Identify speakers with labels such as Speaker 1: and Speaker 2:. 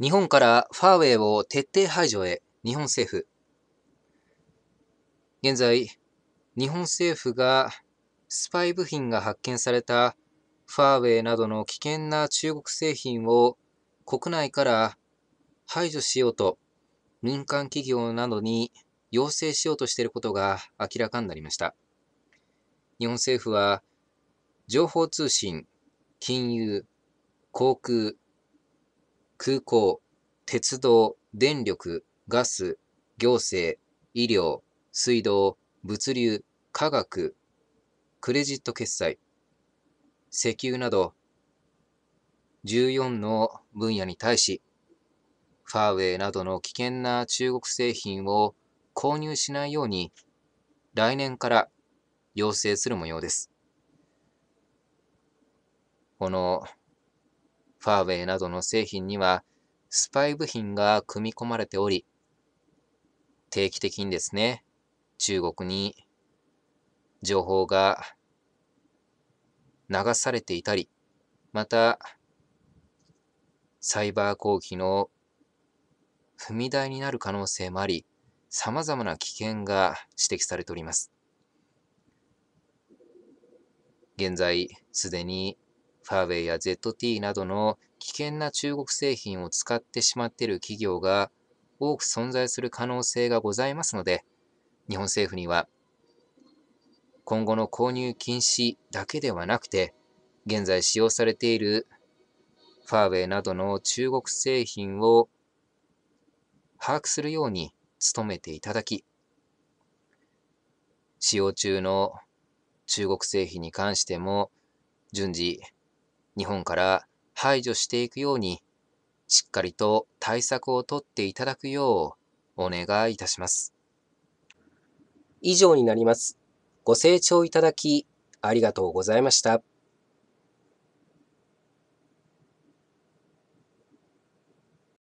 Speaker 1: 日本からファーウェイを徹底排除へ日本政府。現在、日本政府がスパイ部品が発見されたファーウェイなどの危険な中国製品を国内から排除しようと民間企業などに要請しようとしていることが明らかになりました。日本政府は情報通信、金融、航空、空港、鉄道、電力、ガス、行政、医療、水道、物流、科学、クレジット決済、石油など14の分野に対し、ファーウェイなどの危険な中国製品を購入しないように来年から要請する模様です。このファーウェイなどの製品にはスパイ部品が組み込まれており、定期的にですね、中国に情報が流されていたり、また、サイバー攻撃の踏み台になる可能性もあり、様々な危険が指摘されております。現在、すでにファーウェイや ZT などの危険な中国製品を使ってしまっている企業が多く存在する可能性がございますので、日本政府には今後の購入禁止だけではなくて、現在使用されているファーウェイなどの中国製品を把握するように努めていただき、使用中の中国製品に関しても順次日本から排除していくようにしっかりと対策をとっていただくようお願いいたします。
Speaker 2: 以上になります。ご清聴いただきありがとうございました。